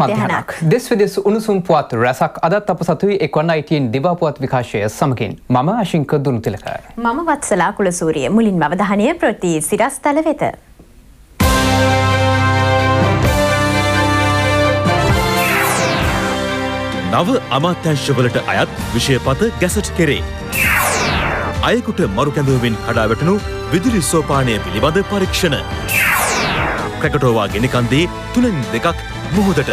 මධ්‍යහනක් දෙස් විදෙස් උණුසුම් පුවත් රැසක් අදත් අප සතුයි එක්වන්න අයිටන් දිවාපුවත් විකාශය සමගින් මම අශංක දුනුතිලක. මම වත්සලා කුලසූරිය මුලින් අවධානය ප්‍රති සිරස්තල වෙත. නව අමාත්‍යංශවලට අයත් විෂයපත ගැසට් කෙරේ. අයකුට මරු කැඳුවමින් කඩාවැටනු විදුලි සෝපානය පිළිබඳ පරීක්ෂණ. ක්‍රකටෝවා ගෙනකන්දේ තුනෙන් දෙකක් මුහොදට.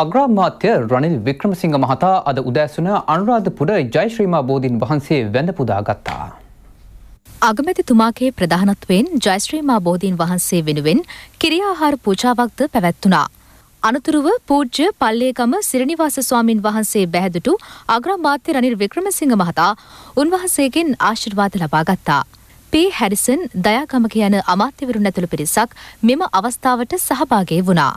අග්‍රාමාත්‍ය රනිල් වික්‍රමසිංහ මහතා අද උදෑසුන අනුරාධපුර ජයශ්‍රීමා බෝධීන් වහන්සේ වැඳ පුදා ගත්තා. අගමැතිතුමාගේ ප්‍රධානත්වයෙන් ජයශ්‍රීමා බෝධීන් වහන්සේ වෙනුවෙන් කිරියාහාර පූජාවක්ද පැවැත්වුණා. අනතුරුව පූජ්‍ය පල්ලේගම සිරනිවාස ස්වාමින් වහන්සේ බැහැදුටු අග්‍රාමාත්‍ය රනිල් වික්‍රමසිංහ මහතා උන්වහන්සේගෙන් ආශිර්වාද ලබා ගත්තා. පී හැරිසන් දයාගමක යන අමාත්‍යවරුන් ඇතුළු පිරිසක් මෙම අවස්ථාවට සහභාගී වුණා.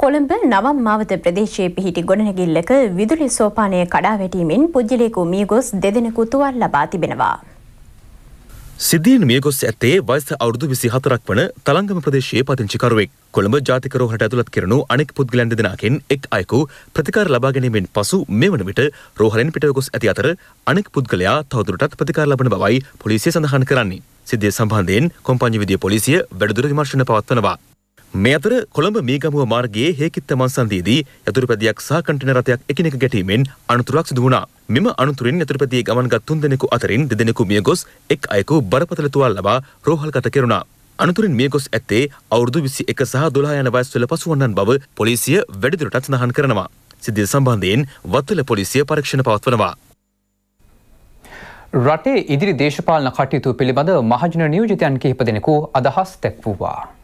කොළඹ නවම් මාවත ප්‍රදේශයේ පිහිටි ගොඩනැගිල්ලක විදුලි සෝපානය කඩා වැටීමෙන් පුද්ගලයෙකු මිය ගොස් දෙදෙනෙකු තුවාල ලබා තිබෙනවා. සිද්ධියෙන් මියගොස් ඇත්තේ වයස අවුරුදු විසි හතරක් වන තළංගම ප්‍රදේශයේ පදිංචිකරුවෙක් කොළඹ ජාතිකරෝහට ඇතුළත් කරනු අනෙක් පුද්ගලයන් දෙදෙනාගෙන් එක් අයෙකු ප්‍රතිකාර ලබා ගැනීමෙන් පසු මේ වන විට රෝහලෙන් පිටව ගොස් ඇති අතර අනෙක් පුද්ගලයා තවදුරටත් ප්‍රතිකාර ලබන බවයි පොලිසිය සඳහන් කරන්නේ. සිද්ධිය සම්බන්ධයෙන් කොම්පඤ්ඤි විදිය පොලිසිය වැඩිදුර විමර්ශන පවත්වනවා. මේ අතර කොළඹ මීගමුව මාර්ගයේ හේකිත්ත මන්සන්දයේදී යතුරුපැදියක් සහ කන්ටේනර් රථයක් එකිනෙක ගැටීමෙන් අනතුරක් සිදු වුණා. මෙම අනතුරින් යතුරුපැදියේ ගමන්ගත් තුන් දෙනෙකු අතරින් දෙදෙනෙකු මිය ගොස් එක් අයෙකු බරපතල තුවාල ලබා රෝහල්ගත කෙරුණා. අනතුරින් මිය ගොස් ඇත්තේ අවුරුදු 21 සහ 12 යන වයස්වල පසුවන්නන් බව පොලිසිය වැඩිදුරටත් සඳහන් කරනවා. සිද්ධිය සම්බන්ධයෙන් වත්තල පොලිසිය පරීක්ෂණ පවත්වනවා. රටේ ඉදිරි දේශපාලන කටයුතු පිළිබඳ මහජන නියෝජිතයන් කිහිප දෙනෙකු අදහස් දැක්වූවා.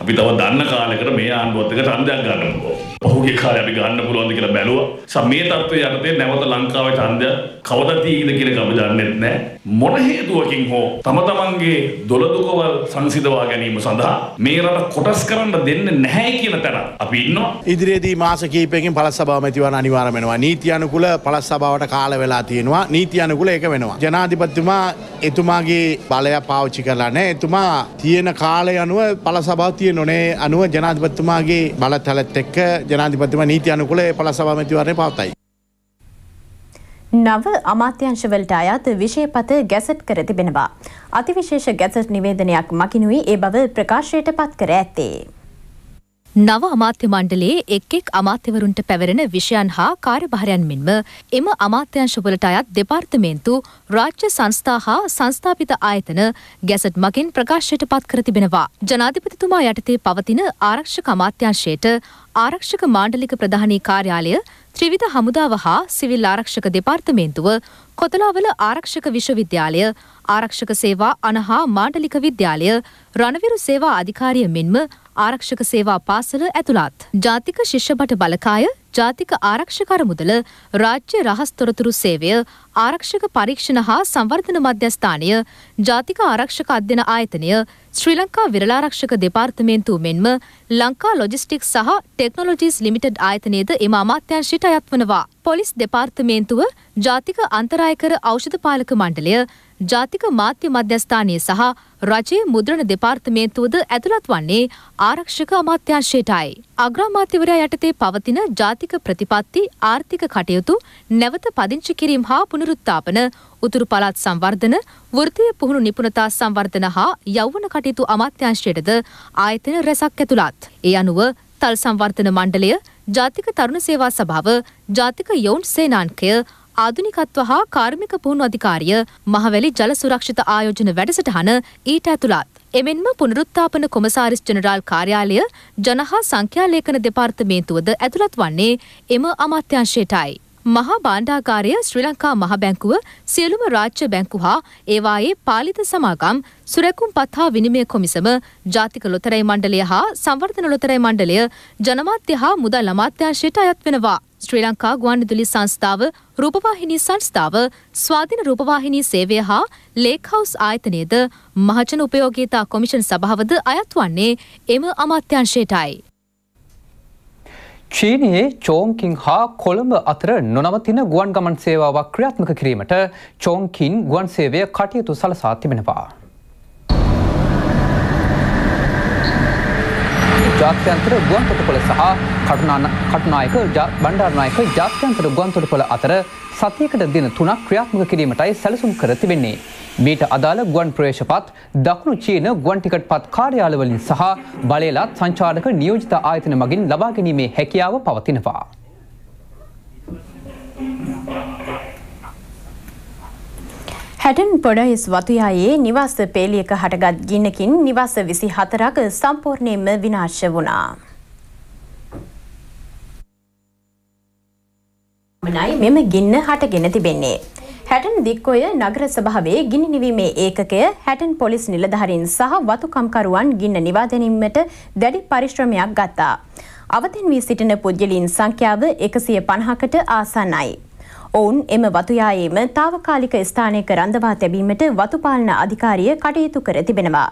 අපි තව දන්න කාලෙකට මේ ආණ්ඩුවත් එක්ක ඡන්දයක් ගන්න පුළුවන්. පහුගිය කාලේ අපි ගන්න පුළුවන්ද කියලා බැලුවා. සම මේ තත්ත්වයේ යටතේ නැවත ලංකාවේ ඡන්දය කවදා තියෙයිද කියලා අපි දන්නේ නැහැ. මොන හේතුවකින් හෝ තම තමන්ගේ දොළදුකවල් සංසිඳවා ගැනීම සඳහා මේ රට කොටස් කරන්න දෙන්නේ නැහැ කියන තැන අපි ඉන්නවා. ඉදිරියේදී මාස කිහිපයකින් පළාත් සභාව මැතිවරණ අනිවාර්ය වෙනවා. නීති අනුකූල පළාත් සභාවට කාල වෙලා තියෙනවා. නීති අනුකූල ඒක වෙනවා. ජනාධිපතිතුමා එතුමාගේ බලය පාවිච්චි කරලා නැහැ. එතුමා තියෙන කාලය අනුව පළාත් සභාව නීතිය නොනේ අනුව ජනාධිපතිතුමාගේ බලතැලත් එක්ක ජනාධිපතිම නීති අනුකුල පලසභාමතිවරණය පවතයි. නව අමාත්‍යංශවලට අයත් විෂයපත ගැසට් කර තිබෙනවා. අතිවිශේෂ ගැසට් නිවේදනයක් මකිනුයි ඒ බව ප්‍රකාශයට පත් කර ඇත්තේ. නව අමාත්‍ය මණ්ඩලයේ එක් එක් අමාත්‍යවරුන්ට පැවරෙන විෂයන් හා කාර්යභාරයන් මෙන්ම එම අමාත්‍යංශවලට අයත් දෙපාර්තමේන්තු රාජ්‍ය සංස්ථා හා සංස්ථාපිත ආයතන ගැසට් මගින් ප්‍රකාශයට පත් කර තිබෙනවා. ජනාධිපතිතුමා යටතේ පවතින ආරක්ෂක අමාත්‍යංශයට ආරක්ෂක මාණ්ඩලික ප්‍රධානී කාර්යාලය ත්‍රිවිධ හමුදාව හා සිවිල් ආරක්ෂක දෙපාර්තමේන්තුව කොතලාවල ආරක්ෂක විශ්වවිද්‍යාලය ආරක්ෂක සේවා අනහා මාණ්ඩලික විද්‍යාලය රණවිරු සේවා අධිකාරිය මෙන්ම ආරක්ෂක සේවා පාසල ඇතුළත්. ජාතික ශිෂ්‍යබට බලකාය ජාතික ආරක්ෂකර මුදල රාජ්‍ය රහස් තොරතුරු සේවය ආරක්ෂක පරීක්ෂණ හා සංවර්ධන මධ්‍යස්ථානය ජාතික ආරක්ෂක අධ්‍යන ආයතනය ශ්‍රී ලංකා විරලාරක්ෂක දෙපාර්තමේන්තුව මෙන්ම ලංකා ලොජිස්ටික් සහ ටෙක්නොලොජිස් ලිමිටඩ් ආයතනයද එම අමාත්‍යංශයට අයත් වනවා. පොලිස් දෙපාර්තමේන්තුව ජාතික අන්තරායකර ඖෂධ පාලක මණ්ඩලය ජාතික මාධ්‍ය මධ්‍යස්ථානය සහ රජයේ මුද්‍රණ දෙපාර්තමේන්තුවද ඇතුළත් වන්නේ ආරක්ෂක අමාත්‍යංශයටයි. අග්‍රාමාත්‍යවරයා යටතේ පවතින ජාතික ප්‍රතිපත්ති ආර්ථික කටයුතු නැවත පදිංචි කිරීම හා පුනරුත්ථාපන උතුරු පළාත් සංවර්ධන වෘත්තීය පුහුණු නිපුණතා සංවර්ධන හා යෞවන කටයුතු අමාත්‍යංශයටද ආයතන රැසක් ඇතුළත්. ඒ අනුව තල් සංවර්ධන මණ්ඩලය ජාතික තරුණ සේවා සභාව ජාතික යොවුන් සේනාන්කය ආධුනිකත්ව හා කාර්මික පුහුණු අධිකාරිය මහවැලි ජල සුරක්ෂිත ආයෝජන වැඩසටහන ඊට ඇතුළත්. එමෙන්ම පුනරුත්ථාපන කොමසාරිස් ජනරාල් කාර්යාලය ජනහා සංඛ්‍යාලේඛන දෙපාර්තමේන්තුවද ඇතුළත් වන්නේ එම අමාත්‍යංශයටයි. මහා බාණ්ඩාකාරය ශ්‍රී ලංකා මහ බැංකුව සියලුම රාජ්‍ය බැංකු හා ඒවායේ පාලිත සමාගම් සුරැකුම් පත් හා විනිමය කොමිසම ජාතික ලොතරැයි මණ්ඩලය හා සංවර්ධන ලොතරැයි මණ්ඩලය ජනමාත්‍ය හා මුදල් අමාත්‍යංශයට අයත් වෙනවා. ශ්‍රී ලංකා ගුවන්විදුලි සංස්ථාව රූපවාහිනී සංස්ථාව ස්වාධීන රූපවාහිනී සේවය හා ලේක්හවුස් ආයතනයද මහජන උපයෝගීතා කොමිෂන් සභාවද අයත් වන්නේ එම අමාත්‍යංශයටයි. චීනයේ චෝංකින් හා කොළඹ අතර නොනවතින ගුවන් ගමන් සේවාවක් ක්‍රියාත්මක කිරීමට චෝංකින් ගුවන් සේවය කටයුතු සලසා තිබෙනවා. ජාත්‍යන්තර ගුවන් තොටුපොළ සහ කටුනායක බණ්ඩාරනායක ජාත්‍යන්තර ගුවන් තොටුපොළ අතර සතියකට දින තුනක් ක්‍රියාත්මක කිරීමටයි සැලසුම් කර තිබෙන්නේ. මීට අදාළ ගුවන් ප්‍රවේශපත් දකුණු චීන ගුවන් ටිකට් පත් කාර්යාලවලින් සහ බලයලත් සංචාරක නියෝජිත ආයතන මගින් ලබා ගැනීමේ හැකියාව පවතිනවා. හැටන් පොඩයිස් වතුයායේ නිවාස පේලියක හටගත් ගින්නකින් නිවාස විසි හතරක් සම්පූර්ණයෙන්ම විනාශ වුණා. මනයි මෙම ගින්න හටගෙන තිබෙන්නේ. හැටන් දික්කොය නගර සභාවේ ගිනි නිවීමේ ඒකකය හැටන් පොලිස් නිලධහරින් සහ වතුකම්කරුවන් ගින්න නිවාදැනීමට දැඩි පරිශ්‍රමයක් ගත්තා. අවතන් වී සිටින පුද්ගලින් සංඛ්‍යාව එකසිය පණහකට ආසන්නයි. ඔවුන් එම වතුයායේම තාවකාලික ස්ථානයක රඳවා තැබීමට වතුපාලන අධිකාරිය කටයුතු කර තිබෙනවා.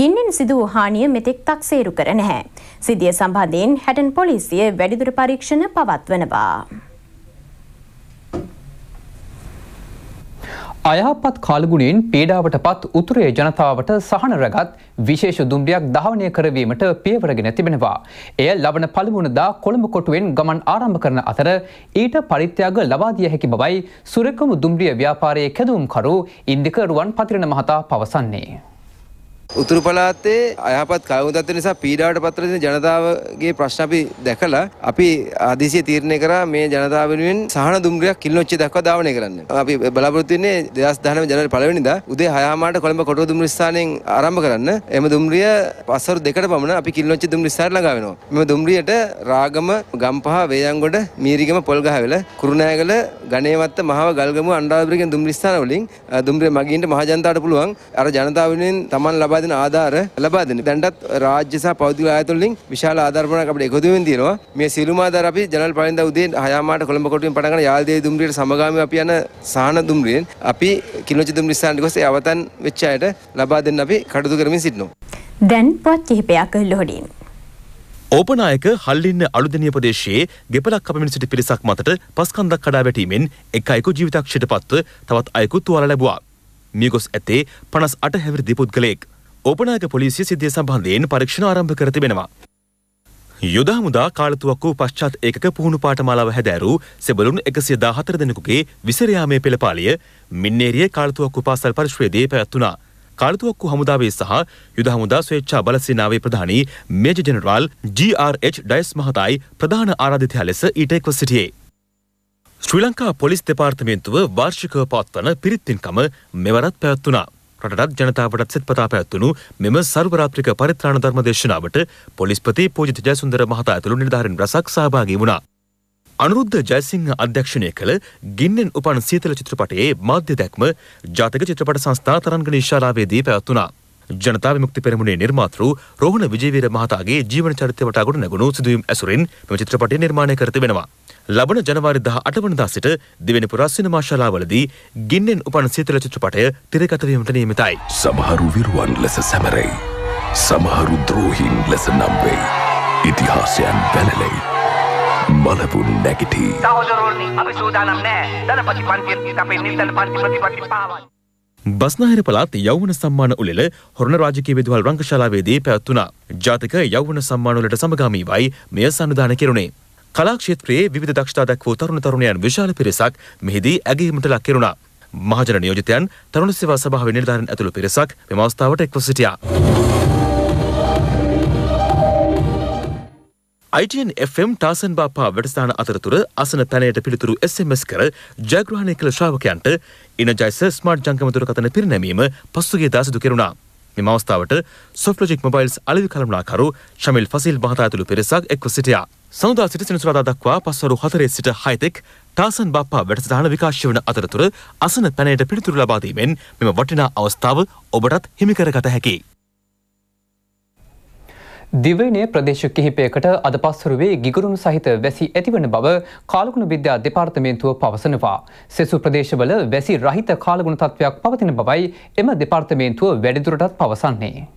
ගින්නෙන් සිදු වූ හානිය මෙතෙක් තක්සේරු කර නැහැ. සිදිය සම්බන්ධයෙන් හැටන් පොලිසිය වැඩිදුර පරීක්ෂණ පවත්වනවා. අයහපත් කාලගුණයෙන් පීඩාවට පත් උතුරේ ජනතාවට සහන රැගත් විශේෂ දුම්රියක් ධාවනය කරවීමට පියවරගෙන තිබෙනවා. එය ලබන පළමුුණදා කොළඹ කොටුවෙන් ගමන් ආරම්භ කරන අතර ඊට පරිත්‍යාග ලබාදිය හැකි බවයි සුරකම දුම්රිය ව්‍යාපාරයේ කැදුම්කරු ඉන්දික රුවන් පතිරණ මහතා පවසන්නේ. උතුරු පළාතේ අයහපත් කවුදත්ත නිසා පීඩාවට පත්‍ර දෙන ජනතාවගේ ප්‍රශ්න අපි දැකලා අපි ආදිසිය තීරණය කරා මේ ජනතාව වෙනුවෙන් සහන දුම්රියක් කිලිනොච්චිය දක්වා ධාවනය කරන්න. අපි බලාපොරොත්තු වෙන්නේ 2019 ජනවාරි පළවෙනිදා උදේ 6 මාට කොළඹ කොටුව දුම්රිය ස්ථානයෙන් ආරම්භ කරන්න. එම දුම්රිය පස්වරු දෙකට පමණ අපි කිලිනොච්චි දුම්රිය ස්ථානයට ළඟා වෙනවා. මෙම දුම්රියට රාගම, ගම්පහ, වේයන්ගොඩ, මීරිගම, පොල්ගහවෙල, කුරුණෑගල, ගණේවත්ත, මහව, ගල්ගමුව, අණ්ඩාවබිර කියන දුම්රිය ස්ථාන වලින් දුම්රිය මගින්ට මහ ජනතාවට පුළුවන් අර ජනතාව වෙනුවෙන් Taman ලබා ලබා දෙන ආධාර ලබා දෙන්න. දැන්ටත් රාජ්‍ය සහ පෞද්ගලික ආයතන වලින් විශාල ආධාර ප්‍රමාණයක් අපිට එකතු වෙමින් තියෙනවා. මේ සියලුම ආධාර අපි ජනරල් පරින්දා උදේ 6 මාට කොළඹ කොටුවෙන් පටන් ගන්න යාල්දේ දුම්රියට සමගාමීව අපි යන සාහන දුම්රියෙන් අපි කිලෝචි දුම්රිය ස්ථානට ගොස් ඒ අවතන් වෙච්ච අයට ලබා දෙන්න අපි කටයුතු කරමින් සිටිනවා. දැන් පොත් කිහිපයක් ලොහොඩින්. ඕපනායක හල්ලින්න අලුදනිය ප්‍රදේශයේ ගෙපලක් කපමින් සිටි පිරිසක් මතට පස්කන්දක් කඩා වැටීමෙන් එක් අයෙකු ජීවිතක්ෂයට පත්ව තවත් අයෙකු තුවාල ලැබුවා. මියගොස් ඇතේ පනස් අට හැවිරිදි පුද්ගලයෙක්. ඕපනායක පොලිසිය සිද්ධිය සම්බන්ධයෙන් පරීක්ෂණ ආරම්භ කර තිබෙනවා. යුද හමුදා කාලතුවක්කු පශ්චාත් ඒකක පුහුණු පාඨමාලාව හැදෑරූ සෙබළුන් එකසිය දාහතර දෙනෙකුගේ විසරයාමේ පෙළපාලිය මින්නේරිය කාලතුවක්කු පාසල් පරිශ්වේදී පැවැත්වුණා. කාලතුවක්කු හමුදාවේ සහ යුද හමුදා ස්වේච්ඡා බලසේනාවේ ප්‍රධානී මේජර් ජෙනරාල් GRH ඩයස් මහතායි ප්‍රධාන ආරාධිතයා ලෙස ඊට එක්ව සිටියේ. ශ්‍රී ලංකා පොලිස් දෙපාර්තමේන්තුව වාර්ෂිකව පවත්වන පිරිත්තින්කම මෙවරත් පැවැත්වුණා. රටටත් ජනතාවටත් සෙත්පතා පැවැත්වුණු මෙම සර්වරාත්‍රික පරිත්‍රාණ ධර්ම දේශනාවට පොලිස්පති පූජිත ජයසුන්දර මහතා ඇතුළු නිලධාරීන් රසක් සහභාගී වුණා. අනුරුද්ධ ජයසිංහ අධ්‍යක්ෂණය කළ ගින්නෙන් උපන් සීතල චිත්‍රපටයේ මාධ්‍ය දැක්ම ජාතක චිත්‍රපට සංස්ථා තරංගනී ශාලාවේදී පැවැත්වුණා. ජනතා විමුක්ති පෙරමුණේ නිර්මාතෘ රෝහණ විජේවීර මහතාගේ ජීවන චරිතය වටා ගොඩ නැගුණු සිදුවීම් ඇසුරින් මෙම චිත්‍රපටය නිර්මාණය කර තිබෙනවා. ලබන ජනවාරි දහ අටවනදා සිට දෙවැනි පුරා සිනමා ශාලාවලදී ගින්නෙන් උපන් සීතල චිත්‍රපටය තිරගත වීමට නියමිතයි. සමහරු විරුවන් ලෙස සැමරෙයි. සමහරු ද්‍රෝහින් ලෙස නම් වෙයි. ඉතිහාසයන් වැළලෙයි. මලවුන් නැගිටී. සහෝදරෝනි අපි සූදානම් නෑ. දනපති පන්තියේ අපේ නිල්තන පන්ති ප්‍රතිපත්ති පාවයි. බස්නාහිර පළාත් යෞවන සම්මාන උළෙල හොරණ රාජකීය විදුහල් රංගශාලාවේදී පැවැත්වුණා. ජාතික යෞවන සම්මාන උළෙලට සමගාමීවයි මෙය සංවිධානය කෙරුණේ. කලාක්ෂේත්‍රයේ විවිධ දක්ෂතා දක්වූ තරුණ තරුණයන් විශාල පිරිසක් මෙහිදී ඇගීමට ලක් කෙරුණා. මහජන නියෝජිතයන් තරුණ සේවා සභාවේ නිලධාරීන් ඇතුළු පිරිසක් මෙම අවස්ථාවට එක්ව සිටියා. ITN FM ටාසන් බාපා වැඩස්ථාන අතරතුර අසන පැනයට පිළිතුරු SMS කර ජයග්‍රහණය කළ ශ්‍රාවකයන්ට ඉනජයිස ස්මාර්ට් ජංගම දුරකථන පිරිනැමීම පසුගිය දා සිදු කෙරුණා. මෙම අවස්ථාවට සොෆ්ලොජික් මොබයිල්ස් අලෙවි කළමනාකරු ශමිල් ෆසිල් මහතා ඇතුළු පිරිසක් එක්ව සිටියා. සමුදා සිට සෙනසුරාදා දක්වා පස්වරු හතරේ සිට හයතෙක් ටාසන් බප්පා වැඩසටහන විකාශය වන අතරතුර අසන පැනයට පිළිතුරු ලබා දීමෙන් මෙම වටිනා අවස්ථාව ඔබටත් හිමිකරගත හැකියි. දිවයිනේ ප්‍රදේශ කිහිපයකට අද පස්වරුවේ ගිගුරුණු සහිත වැසි ඇතිවන බව කාලගුණ විද්‍යා දෙපාර්තමේන්තුව පවසනවා. සෙසු ප්‍රදේශවල වැසි රහිත කාලගුණ තත්ත්වයක් පවතින බවයි එම දෙපාර්තමේන්තුව වැඩිදුරටත් පවසන්නේ.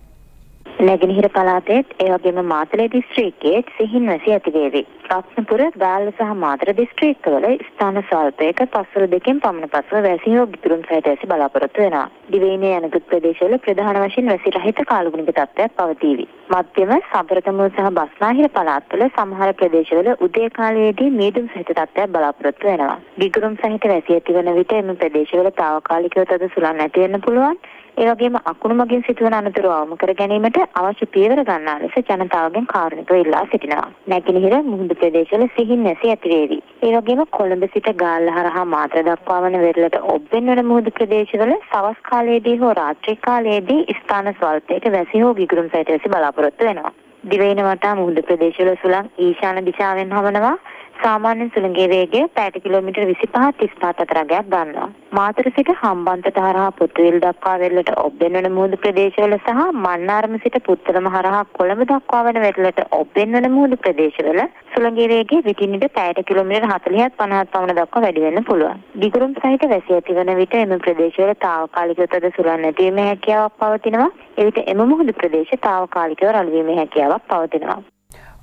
නැගෙනහිර පළාතේත් ඒ වගේම මාතලේ දිස්ත්‍රික්කයේත් සිහින් වැසි ඇතිවේවි. රත්නපුර, බෑල්ල සහ මාතර දිස්ත්‍රික්කවල ස්ථාන ස්වල්පයක පස්වල දෙකෙන් පමණ පසුව වැසි හෝ ගිතුරුම් සහිත වැසි බලාපොරොත්තු වෙනවා. දිවයිනේ යනකුත් ප්‍රදේශවල ප්‍රධාන වශයෙන් වැසි රහිත කාලගුණික තත්ත්වයක් පවතීවි. මධ්‍යම, සබරකමුව සහ බස්නාහිර පළාත්වල සමහර ප්‍රදේශවල උදේ කාලයේදී මීදුම් සහිත තත්ත්වයක් බලාපොරොත්තු වෙනවා. ගිගුරුම් සහිත වැසි ඇතිවන විට එම ප්‍රදේශවල తాවකාලිකව තද සුළං නැති වෙන්න පුළුවන්. ඒ වගේම අකුණු මගින් සිදුවන අනතුරු අවම කර ගැනීමට අවශ්‍ය පියවර ගන්නා ලෙස ජනතාවගෙන් කාරුණිකව ඉල්ලා සිටිනවා. නැගෙනහිර මුහුදු ප්‍රදේශවල සිහින් නැසී ඇතිවේවි. ඒ වගේම කොළඹ සිට ගාල්ල හරහා මාතර දක්වා වන වෙරළට ඔබ්බෙන් වන මුහුදු ප්‍රදේශවල සවස් කාලයේදී හෝ රාත්‍රී කාලයේදී ස්ථාන ස්වල්පයක වැසි හෝ ගිගුරුම් සහිත වැසි බලාපොරොත්තු වෙනවා. දිවයින වටා මුහුදු ප්‍රදේශවල සුළං ඊශාන දිශාවෙන් හමනවා. සාමාන්‍ය සුළඟේ වේගය පැයට කිලෝමීටර් 25 35 අතර අගයක් ගන්නවා. මාතර සිට හම්බන්තොට හරහා පුතුවිල් දක්වා වෙරළට ඔබ්බෙන් වන මුහුදු ප්‍රදේශවල සහ මන්නාරම සිට පුත්තලම හරහා කොළඹ දක්වා වන වෙරළට ඔබ්බෙන් වන මුහුදු ප්‍රදේශවල සුළඟේ වේගය විටින් විට පැයට කිලෝමීටර් 40ත් 50ත් පමණ දක්වා වැඩි වෙන්න පුළුවන්. දිගුරුම් සහිත වැසි ඇතිවන විට එම ප්‍රදේශවල తాවකාලිකව තද සුළං නැතිවීමේ හැකියාවක් පවතිනවා. එවිට එම මුහුදු ප්‍රදේශ తాවකාලිකව රළු වීමේ හැකියාවක් පවතිනවා.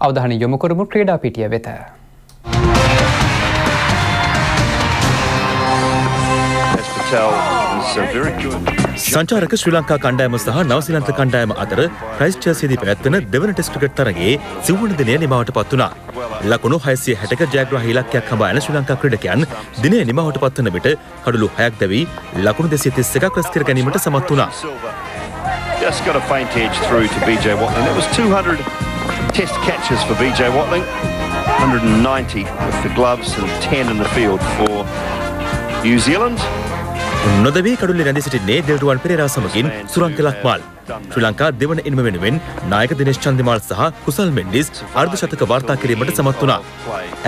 අවධානය යොමු කරමු ක්‍රීඩා පිටිය වෙත. සංචාරක ශ්‍රී ලංකා කණ්ඩායම සහ නවසිලන්ත කණ්ඩායම අතර ක්‍රයිස්ටර්සියේදී පැවැත්වෙන දෙවන ටෙස්ට් ක්‍රිකට් තරගයේ සිව්වන දිනය නිමවට පත් වුණා. ලකුණු 660ක ජයග්‍රාහී ඉලක්කයක් හඹා යන ශ්‍රී ලංකා ක්‍රීඩකයන් දිනය නිමවට පත්වන විට කඩලු 6ක් දැවී ලකුණු 231ක් රැස් කර ගැනීමට සමත් වුණා. Just got a faint edge through to BJ Watling. That was 200 test catches for BJ Watling. 190 with the gloves and 10 in the field for New Zealand. නොදවී කඩුල්ලේ රැඳී සිටින්නේ දෙල්ටුවන් පෙරේරා සමගින් සුරංක ලක්මාල්. ශ්‍රී ලංකා දෙවන ඉනිම වෙනුවෙන් නායක දිනේශ් චන්දිමාල් සහ කුසල් මෙන්ඩිස් අර්ධ ශතක වාර්තා කිරීමට සමත් වුණා.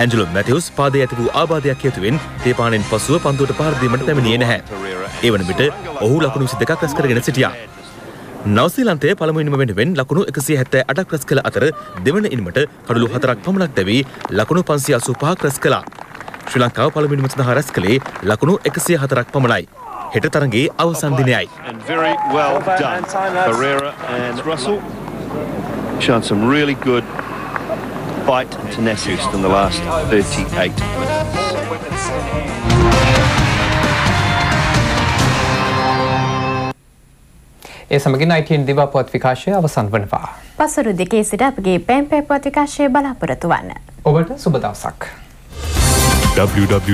ඇන්ජලෝ මැතිව්ස් පාදයේ ඇති වූ ආබාධයක් හේතුවෙන් තේපානෙන් පසුව පන්දුවට පාර දීමට පැමිණියේ නැහැ. ඒ වන විට ඔහු ලකුණු 22ක් රැස් කරගෙන සිටියා. නවසීලන්තය පළමු ඉනිම වෙනුවෙන් ලකුණු එකසිය හැත්තෑ අටක් රැස් කළ අතර දෙවන ඉනිමට කඩුළු හතරක් පමණක් දැවී ලකුණු පන්සිය අසූ පහක් රැස් කළා. ශ්‍රී ලංකාව පළමු ඉනිම සඳහා රැස් කළේ ලකුණු එකසිය හතරක් පමණයි. හෙට තරගේ අවසන් දිනයයි. And very well done, Pereira and Russell. Shown some really good fight and tenacity in the last 38 minutes. ඒ සමගින් අයිටන් දිවා පුවත් විකාශය අවසන් වනවා. පසුරු දෙකේ සිට අපගේ පැම්පෑ පුවත් විකාශය බලාපොරොත්තු වන්න. ඔබට සුබ දවසක්. www.itnnews.lk